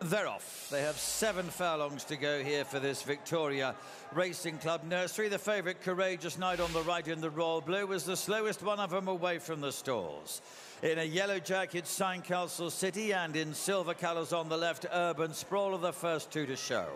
They're off. They have seven furlongs to go here for this Victoria Racing Club nursery. The favourite Courageous Knight on the right in the royal blue was the slowest one of them away from the stalls. In a yellow jacket, Castle City, and in silver colours on the left, Urban Sprawl are the first two to show.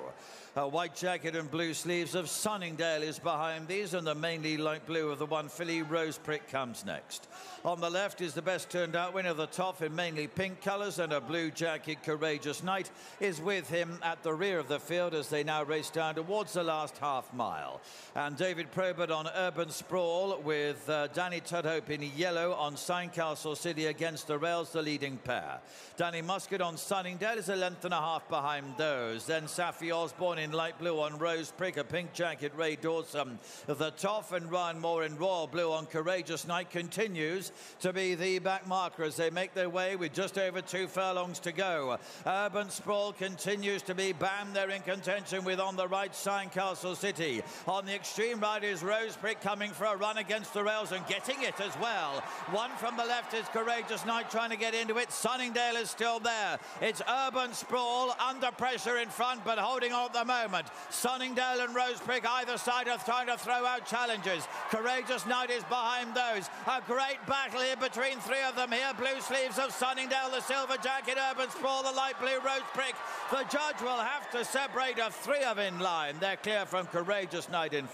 A white jacket and blue sleeves of Sunningdale is behind these, and the mainly light blue of the one filly Rose Prick comes next. On the left is the best turned out winner, of the top in mainly pink colours, and a blue jacket Courageous Knight is with him at the rear of the field as they now race down towards the last half mile. And David Probert on Urban Sprawl with uh, Danny Tudhope in yellow on Castle City against the rails, the leading pair. Danny Muscutt on Sunningdale is a length and a half behind those. Then Saffie Osborne in light blue on Rose Prick, a pink jacket Ray Dawson. The Toff and Ryan Moore in royal blue on Courageous Knight continues to be the back marker as they make their way with just over two furlongs to go. Urban Sprawl continues to be bam. They're in contention with on the right side Castle City. On the extreme right is Rose Prick coming for a run against the rails and getting it as well. One from the left is Courageous Knight trying to get into it. Sunningdale is still there. It's Urban Sprawl under pressure in front but holding on at the moment. Sunningdale and Rose Prick either side are trying to throw out challenges. Courageous Knight is behind those. A great battle here between three of them here. Blue sleeves of Sunningdale, the silver jacket, Urban Sprawl, the light blue Rose Prick. The judge will have to separate a three of in line. They're clear from Courageous Knight in